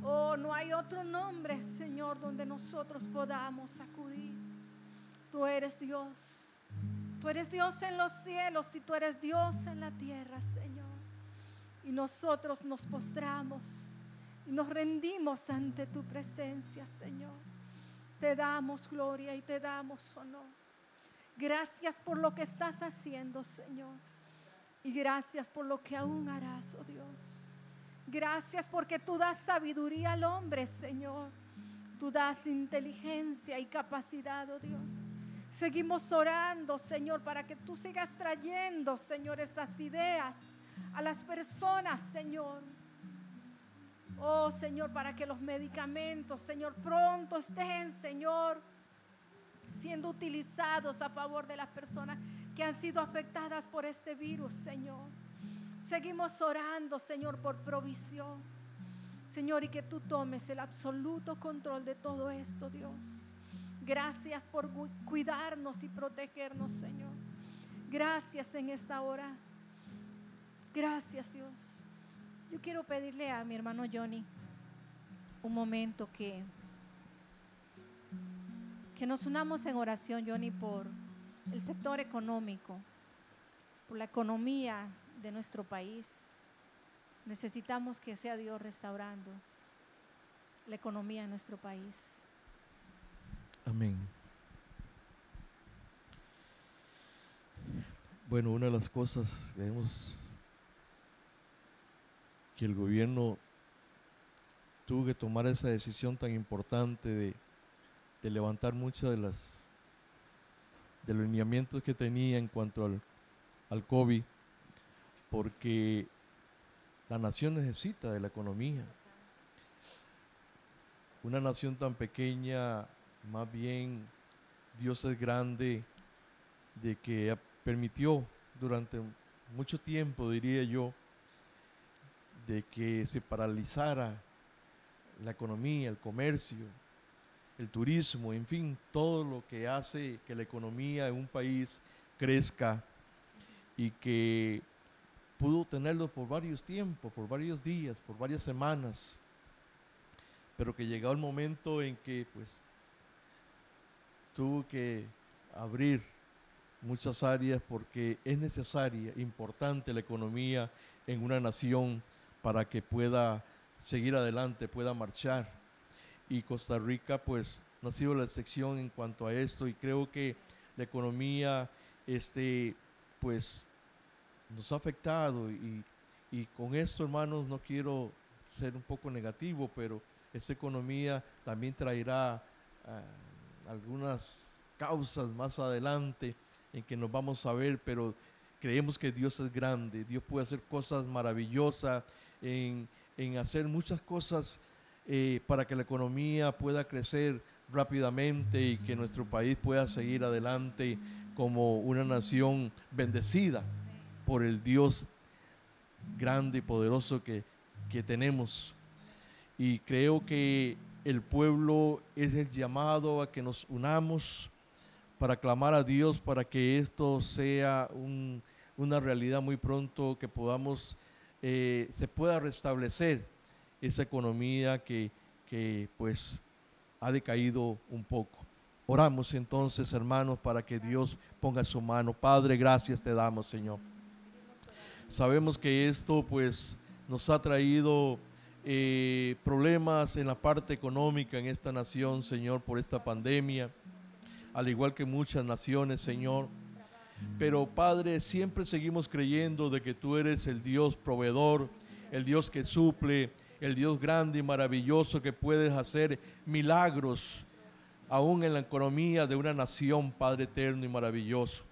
Oh, no hay otro nombre, Señor, donde nosotros podamos acudir. Tú eres Dios. Tú eres Dios en los cielos y tú eres Dios en la tierra, Señor. Y nosotros nos postramos y nos rendimos ante tu presencia, Señor. Te damos gloria y te damos honor. Gracias por lo que estás haciendo, Señor. Y gracias por lo que aún harás, oh Dios. Gracias porque tú das sabiduría al hombre, Señor. Tú das inteligencia y capacidad, oh Dios. Seguimos orando, Señor, para que tú sigas trayendo, Señor, esas ideas a las personas, Señor. Oh, Señor, para que los medicamentos, Señor, pronto estén, Señor, siendo utilizados a favor de las personas que han sido afectadas por este virus, Señor. Seguimos orando, Señor, por provisión. Señor, y que tú tomes el absoluto control de todo esto, Dios. Gracias por cuidarnos y protegernos, Señor. Gracias en esta hora. Gracias, Dios. Yo quiero pedirle a mi hermano Johnny un momento que que nos unamos en oración, Johnny, por el sector económico, por la economía de nuestro país. Necesitamos que sea Dios restaurando la economía de nuestro país. Amén. Bueno, una de las cosas que que el gobierno tuvo que tomar esa decisión tan importante de de levantar muchas de las de los lineamientos que tenía en cuanto al, al COVID, porque la nación necesita de la economía. Una nación tan pequeña, más bien Dios es grande, de que permitió durante mucho tiempo, diría yo, de que se paralizara la economía, el comercio, el turismo, en fin, todo lo que hace que la economía de un país crezca y que pudo tenerlo por varios tiempos, por varios días, por varias semanas, pero que llegó el momento en que pues tuvo que abrir muchas áreas porque es necesaria, importante la economía en una nación para que pueda seguir adelante, pueda marchar. Y Costa Rica pues no ha sido la excepción en cuanto a esto. Y creo que la economía este pues nos ha afectado y, con esto hermanos no quiero ser un poco negativo pero esa economía también traerá ah, algunas causas más adelante en que nos vamos a ver pero creemos que Dios es grande Dios puede hacer cosas maravillosas en, en hacer muchas cosas eh, para que la economía pueda crecer rápidamente y que nuestro país pueda seguir adelante como una nación bendecida por el Dios grande y poderoso que, que tenemos. Y creo que el pueblo es el llamado a que nos unamos para clamar a Dios para que esto sea una realidad muy pronto, que podamos, eh, se pueda restablecer esa economía que, pues ha decaído un poco. Oramos entonces, hermanos, para que Dios ponga su mano. Padre, gracias te damos, Señor. Sabemos que esto pues nos ha traído eh, problemas en la parte económica en esta nación, Señor, por esta pandemia, al igual que muchas naciones, Señor. Pero Padre, siempre seguimos creyendo de que tú eres el Dios proveedor, el Dios que suple, el Dios grande y maravilloso que puedes hacer milagros aún en la economía de una nación, Padre eterno y maravilloso.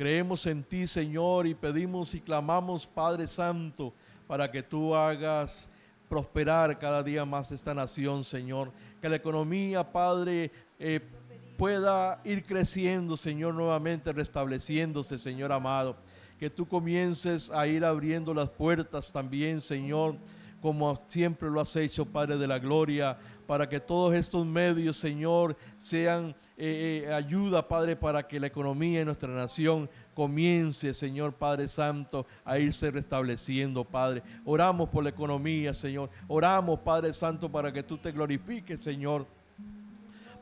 Creemos en ti, Señor, y pedimos y clamamos, Padre Santo, para que tú hagas prosperar cada día más esta nación, Señor. Que la economía, Padre, eh, pueda ir creciendo, Señor, nuevamente restableciéndose, Señor amado. Que tú comiences a ir abriendo las puertas también, Señor como siempre lo has hecho, Padre de la Gloria, para que todos estos medios, Señor, sean eh, eh, ayuda, Padre, para que la economía de nuestra nación comience, Señor Padre Santo, a irse restableciendo, Padre. Oramos por la economía, Señor. Oramos, Padre Santo, para que tú te glorifiques, Señor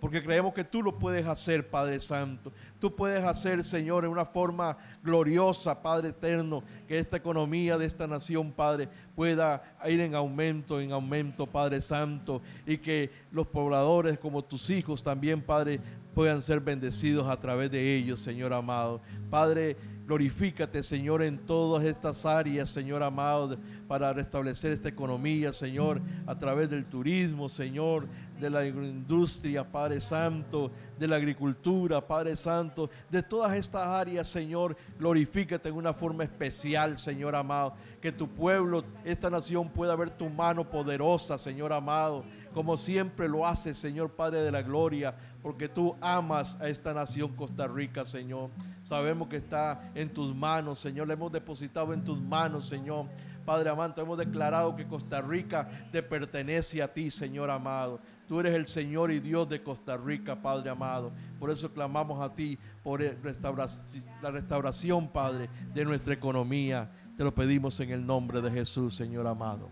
porque creemos que tú lo puedes hacer, Padre Santo. Tú puedes hacer, Señor, en una forma gloriosa, Padre eterno, que esta economía de esta nación, Padre, pueda ir en aumento, en aumento, Padre Santo, y que los pobladores como tus hijos también, Padre, puedan ser bendecidos a través de ellos, Señor amado. Padre, Glorifícate, Señor, en todas estas áreas, Señor amado, para restablecer esta economía, Señor, a través del turismo, Señor, de la industria, Padre Santo, de la agricultura, Padre Santo, de todas estas áreas, Señor, glorifícate en una forma especial, Señor amado, que tu pueblo, esta nación pueda ver tu mano poderosa, Señor amado, como siempre lo hace, Señor Padre de la Gloria, porque tú amas a esta nación Costa Rica, Señor. Sabemos que está en tus manos, Señor. Le hemos depositado en tus manos, Señor. Padre amado, hemos declarado que Costa Rica te pertenece a ti, Señor amado. Tú eres el Señor y Dios de Costa Rica, Padre amado. Por eso clamamos a ti por la restauración, Padre, de nuestra economía. Te lo pedimos en el nombre de Jesús, Señor amado.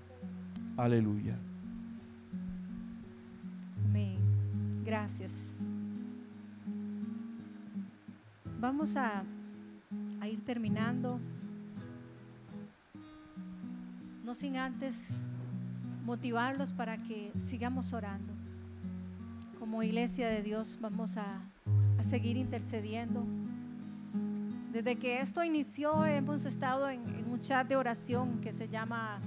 Aleluya. Amén. Gracias. Vamos a, ir terminando. No sin antes motivarlos para que sigamos orando. Como iglesia de Dios vamos a, seguir intercediendo. Desde que esto inició hemos estado en, un chat de oración que se llama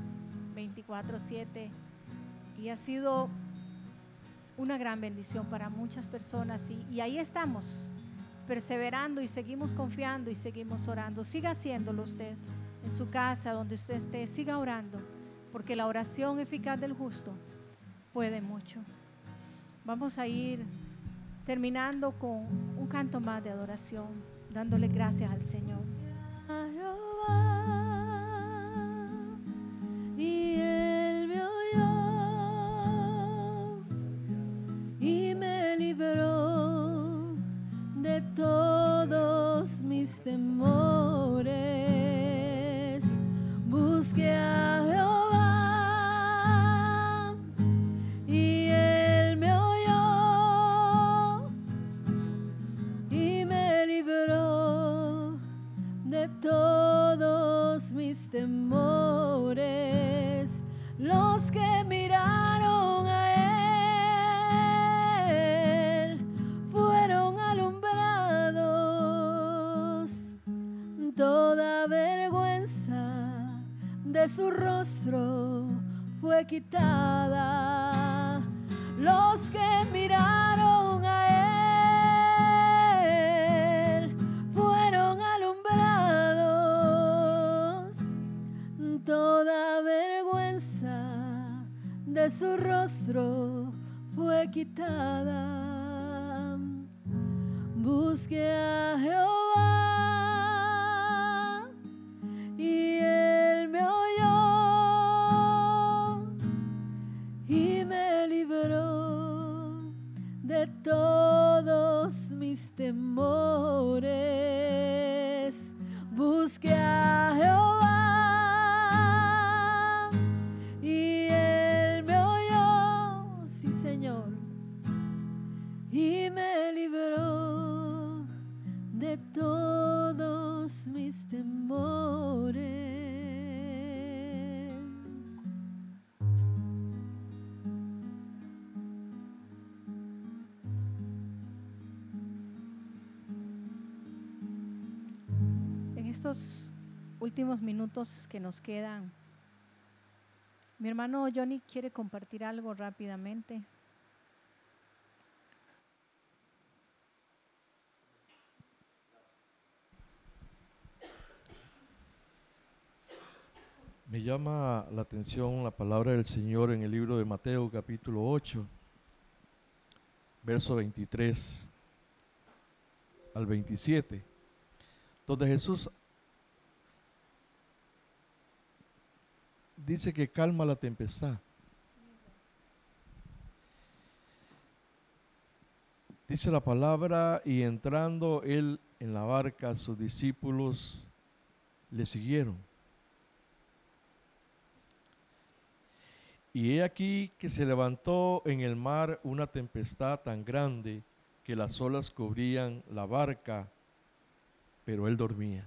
24/7 y ha sido una gran bendición para muchas personas y, ahí estamos, perseverando y seguimos confiando y seguimos orando. Siga haciéndolo usted en su casa, donde usted esté, siga orando, porque la oración eficaz del justo puede mucho. Vamos a ir terminando con un canto más de adoración, dándole gracias al Señor. Estos últimos minutos que nos quedan, mi hermano Johnny quiere compartir algo rápidamente. Me llama la atención la palabra del Señor en el libro de Mateo capítulo 8, verso 23 al 27, donde Jesús dice que calma la tempestad. Dice la palabra, y entrando él en la barca, sus discípulos le siguieron. Y he aquí que se levantó en el mar una tempestad tan grande que las olas cubrían la barca, pero él dormía.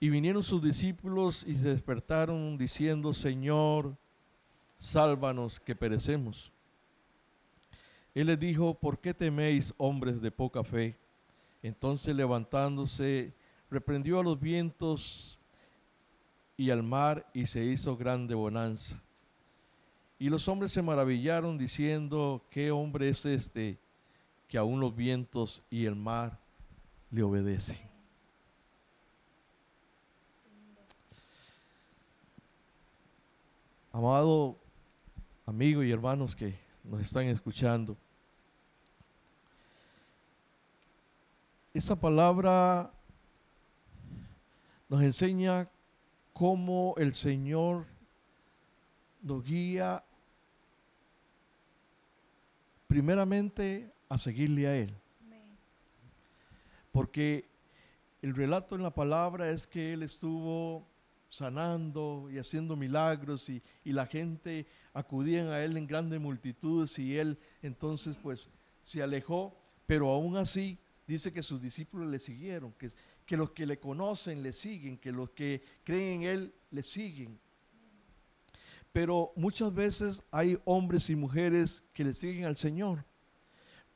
Y vinieron sus discípulos y se despertaron diciendo, Señor, sálvanos que perecemos. Él les dijo, ¿por qué teméis, hombres de poca fe? Entonces levantándose, reprendió a los vientos y al mar y se hizo grande bonanza. Y los hombres se maravillaron diciendo, ¿qué hombre es este que aún los vientos y el mar le obedecen? Amado amigo y hermanos que nos están escuchando, esa palabra nos enseña cómo el Señor nos guía primeramente a seguirle a Él. Porque el relato en la palabra es que Él estuvo sanando y haciendo milagros y, y la gente acudían a Él en grandes multitudes y Él entonces pues se alejó, pero aún así dice que sus discípulos le siguieron, que, que los que le conocen le siguen, que los que creen en Él le siguen. Pero muchas veces hay hombres y mujeres que le siguen al Señor,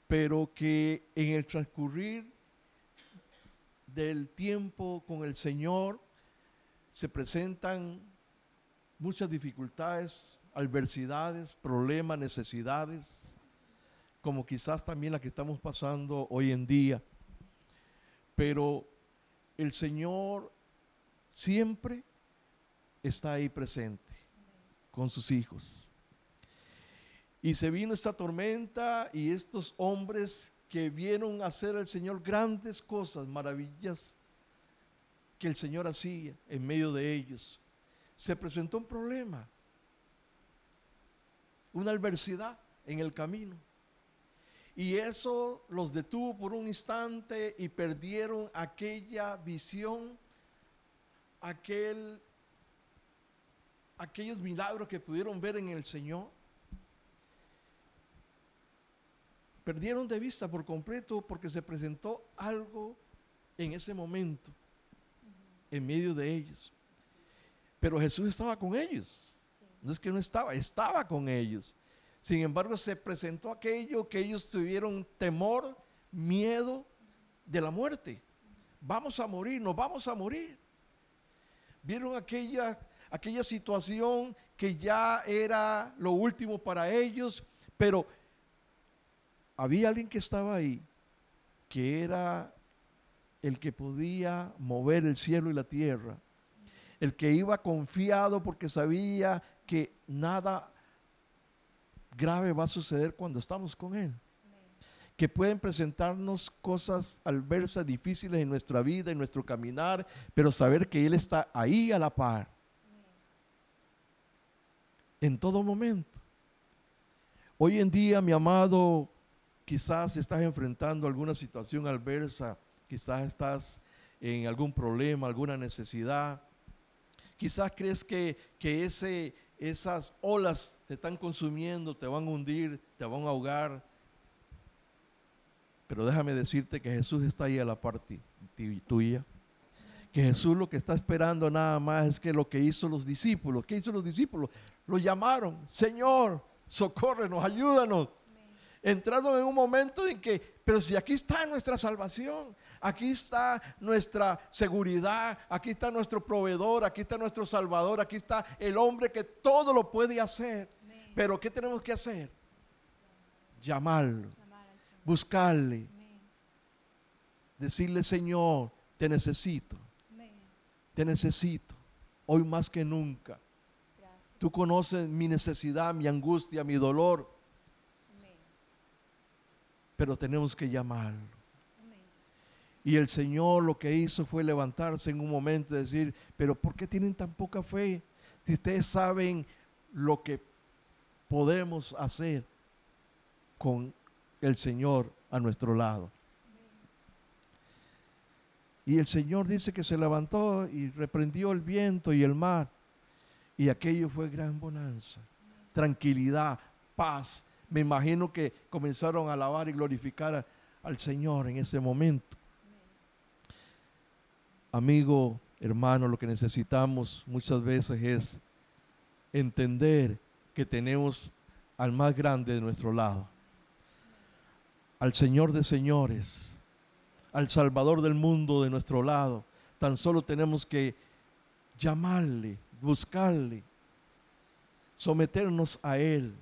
pero que en el transcurrir del tiempo con el Señor se presentan muchas dificultades, adversidades, problemas, necesidades, como quizás también la que estamos pasando hoy en día. Pero el Señor siempre está ahí presente con sus hijos. Y se vino esta tormenta y estos hombres que vieron hacer al Señor grandes cosas, maravillas que el Señor hacía en medio de ellos. Se presentó un problema, una adversidad en el camino. Y eso los detuvo por un instante y perdieron aquella visión, aquel, aquellos milagros que pudieron ver en el Señor. Perdieron de vista por completo porque se presentó algo en ese momento, en medio de ellos. Pero Jesús estaba con ellos. No es que no estaba, estaba con ellos. Sin embargo, se presentó aquello que ellos tuvieron temor, miedo de la muerte. Vamos a morir, nos vamos a morir. Vieron aquella, aquella situación que ya era lo último para ellos, pero había alguien que estaba ahí, que era el que podía mover el cielo y la tierra, el que iba confiado porque sabía que nada grave va a suceder cuando estamos con Él. Que pueden presentarnos cosas adversas, difíciles en nuestra vida, en nuestro caminar, pero saber que Él está ahí a la par. En todo momento. Hoy en día, mi amado, quizás estás enfrentando alguna situación adversa, quizás estás en algún problema, alguna necesidad. Quizás crees que, que ese, esas olas te están consumiendo, te van a hundir, te van a ahogar. Pero déjame decirte que Jesús está ahí a la parte tuya. Que Jesús lo que está esperando nada más es que lo que hizo los discípulos. ¿Qué hizo los discípulos? Lo llamaron, Señor, socórrenos, ayúdanos. Entrado en un momento en que, pero si aquí está nuestra salvación, aquí está nuestra seguridad, aquí está nuestro proveedor, aquí está nuestro salvador, aquí está el hombre que todo lo puede hacer. Pero ¿qué tenemos que hacer? Llamarlo, buscarle, decirle, Señor, te necesito, te necesito, hoy más que nunca. Tú conoces mi necesidad, mi angustia, mi dolor pero tenemos que llamarlo. Y el Señor lo que hizo fue levantarse en un momento y decir, pero ¿por qué tienen tan poca fe? Si ustedes saben lo que podemos hacer con el Señor a nuestro lado. Y el Señor dice que se levantó y reprendió el viento y el mar. Y aquello fue gran bonanza, tranquilidad, paz, me imagino que comenzaron a alabar y glorificar al Señor en ese momento. Amigo, hermano, lo que necesitamos muchas veces es entender que tenemos al más grande de nuestro lado, al Señor de señores, al Salvador del mundo de nuestro lado. Tan solo tenemos que llamarle, buscarle, someternos a Él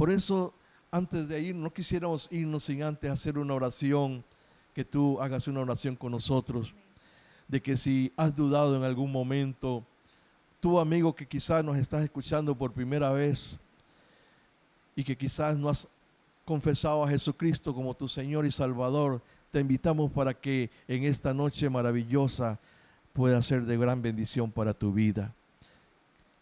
por eso, antes de ir, no quisiéramos irnos sin antes hacer una oración, que tú hagas una oración con nosotros, de que si has dudado en algún momento, tú amigo que quizás nos estás escuchando por primera vez y que quizás no has confesado a Jesucristo como tu Señor y Salvador, te invitamos para que en esta noche maravillosa pueda ser de gran bendición para tu vida.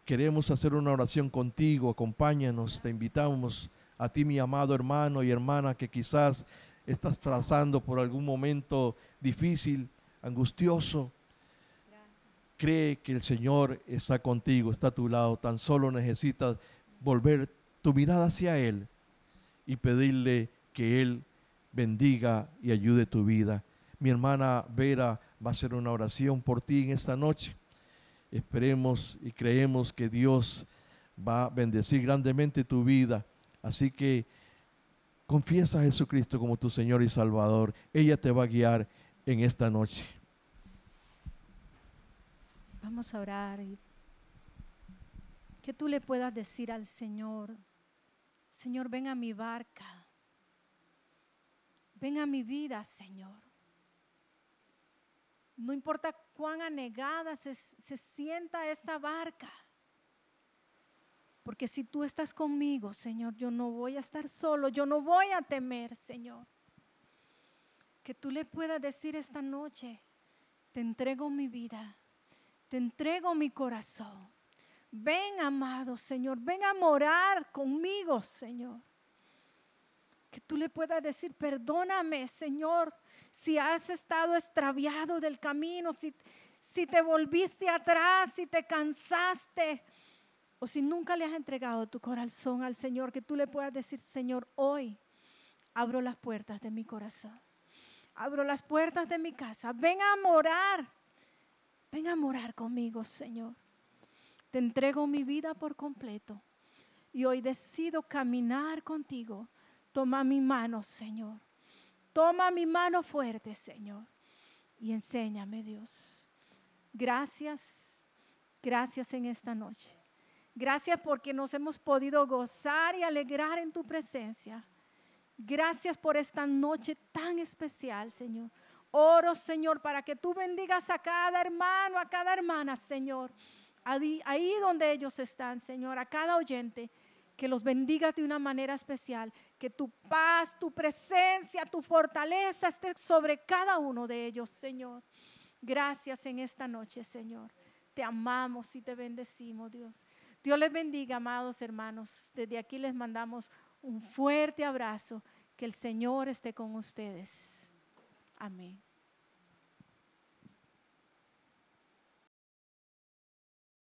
Queremos hacer una oración contigo, acompáñanos, te invitamos a ti mi amado hermano y hermana que quizás estás trazando por algún momento difícil, angustioso. Cree que el Señor está contigo, está a tu lado, tan solo necesitas volver tu mirada hacia Él y pedirle que Él bendiga y ayude tu vida. Mi hermana Vera va a hacer una oración por ti en esta noche. Esperemos y creemos que Dios va a bendecir grandemente tu vida. Así que confiesa a Jesucristo como tu Señor y Salvador. Ella te va a guiar en esta noche. Vamos a orar y que tú le puedas decir al Señor, Señor, ven a mi barca, ven a mi vida, Señor. No importa cuán anegada se, se sienta esa barca. Porque si tú estás conmigo, Señor, yo no voy a estar solo, yo no voy a temer, Señor. Que tú le puedas decir esta noche, te entrego mi vida, te entrego mi corazón. Ven, amado Señor, ven a morar conmigo, Señor. Que tú le puedas decir, perdóname, Señor, si has estado extraviado del camino, si, si te volviste atrás, si te cansaste o si nunca le has entregado tu corazón al Señor, que tú le puedas decir, Señor, hoy abro las puertas de mi corazón. Abro las puertas de mi casa. Ven a morar. Ven a morar conmigo, Señor. Te entrego mi vida por completo. Y hoy decido caminar contigo. Toma mi mano, Señor. Toma mi mano fuerte, Señor. Y enséñame, Dios. Gracias. Gracias en esta noche. Gracias porque nos hemos podido gozar y alegrar en tu presencia. Gracias por esta noche tan especial, Señor. Oro, Señor, para que tú bendigas a cada hermano, a cada hermana, Señor. Ahí, donde ellos están, Señor, a cada oyente, que los bendiga de una manera especial. Que tu paz, tu presencia, tu fortaleza esté sobre cada uno de ellos, Señor. Gracias en esta noche, Señor. Te amamos y te bendecimos, Dios. Dios les bendiga, amados hermanos. Desde aquí les mandamos un fuerte abrazo. Que el Señor esté con ustedes. Amén.